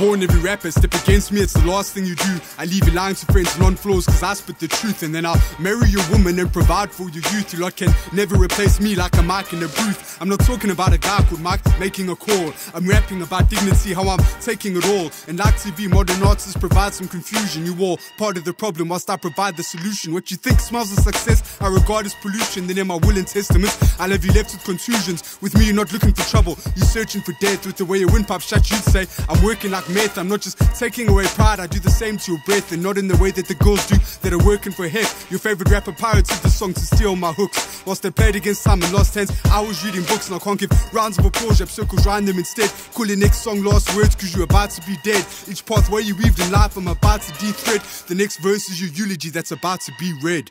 Warn every rapper, step against me, it's the last thing you do. I leave you lying to friends and on floors, cause I spit the truth. And then I'll marry your woman and provide for your youth. Your lot can never replace me like a mic in a booth. I'm not talking about a guy called Mike making a call. I'm rapping about dignity, how I'm taking it all. And like TV, modern artists provide some confusion. You all part of the problem, whilst I provide the solution. What you think smells of success, I regard as pollution. Then in my will and testament, I'll have you left with contusions. With me, you're not looking for trouble, you're searching for death. With the way your windpipe shut, you'd say, I'm working like meth. I'm not just taking away pride, I do the same to your breath. And not in the way that the girls do that are working for heck. Your favorite rapper pirated the song to steal my hooks. Whilst they played against time and lost hands, I was reading books and I can't give rounds of applause. Yep, circles round them instead. Call your next song lost words cause you're about to be dead. Each pathway you weaved in life, I'm about to de-thread. The next verse is your eulogy that's about to be read.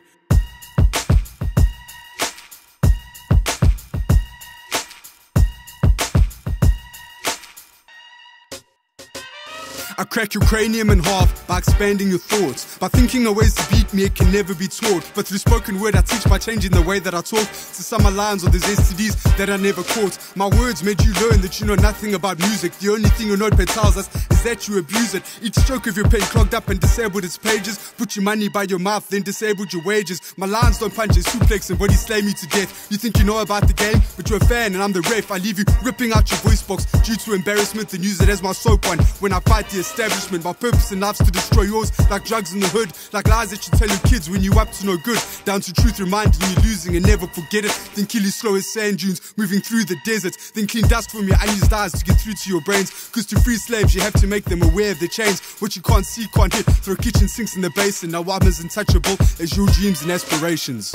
I crack your cranium in half by expanding your thoughts. By thinking of ways to beat me, it can never be taught. But through spoken word, I teach by changing the way that I talk. To some lines or there's STDs that I never caught. My words made you learn that you know nothing about music. The only thing your notepad tells us is that you abuse it. Each stroke of your pen clogged up and disabled its pages. Put your money by your mouth, then disabled your wages. My lines don't punch a suplex and body slay me to death. You think you know about the game, but you're a fan and I'm the ref. I leave you ripping out your voice box due to embarrassment and use it as my soap one when I fight the establishment. My purpose in life's to destroy yours, like drugs in the hood, like lies that you tell your kids when you up to no good. Down to truth, reminding you losing and never forget it. Then kill you slow as sand dunes, moving through the desert. Then clean dust from your unused eyes to get through to your brains. Cause to free slaves, you have to make them aware of the chains. What you can't see, can't hit. Throw kitchen sinks in the basin. Now I'm as untouchable as your dreams and aspirations.